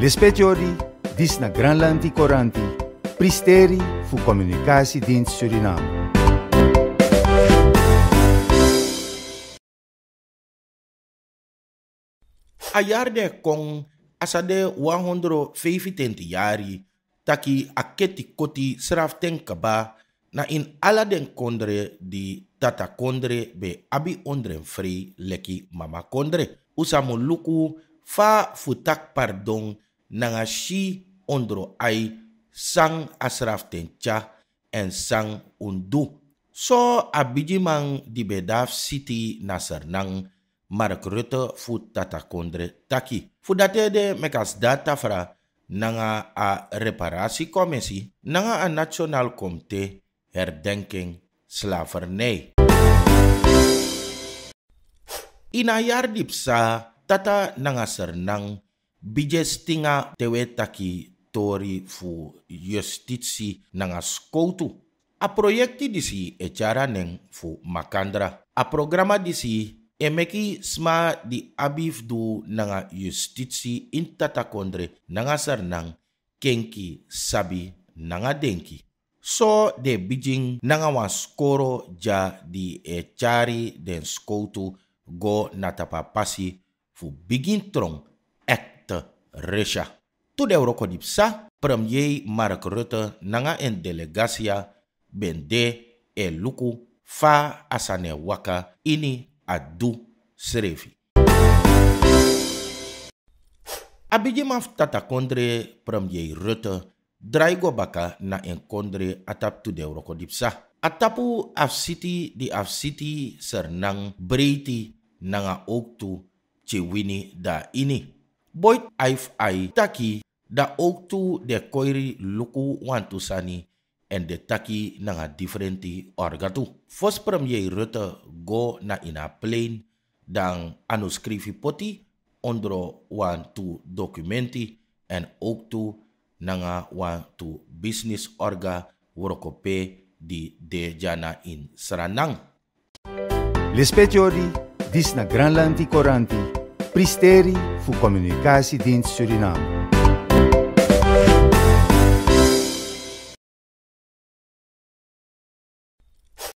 Lespetiori, dis na Granlandi Coranti, pristeri fu Communicatiedienst Suriname. A jaar de kong asade 125 jari taki aketi koti sraften kaba na in ala den kondre di tata kondre be abi ondren free leki mama kondre. Usamu luku fa futak pardon nanga shi ondro ai sang asraften cha en sang undu. So abiji man di bedaf city nasernang Mark Rutte fu tata kondre taki. Fu date de mekas data fra nanga a reparatiekommissie, nanga a nationaal comité herdenking slavernij. Ina jaar dipsa tata nanga sernang bijestinga tewe taki tori fu justitie nanga skoutu. A projekti disi e chara neng fu makandra. A programa disi e meki sma di abif du nanga justitie in tata kondre nanga sernang kenki sabi nanga denki. So de bijing nanga wan skoro ja di e den skoutu go natapa pasi fu begin trong ekte resha. Tu de euroko dipsa, premier Mark Rutte nanga en delegatia bende e luku fa asane waka ini adu serefi. Abiji maf tata kondre premier Rutte draigo baka na en kondre atap tu de dipsa. Atapu afsiti di afsiti sernang breiti nanga oktu wini da ini. Boit aif ai taki da oktu de koiri luku wantu sani en de taki nanga differenti orgatu. Fos premier Rutte go na ina plane dan anuscrivi poti ondro wantu documenti en oktu nanga wantu business orga worokope di de jana in Sranang. Lespetiori, dis na Granlandi Coranti, pristeri fu Communicatiedienst Suriname.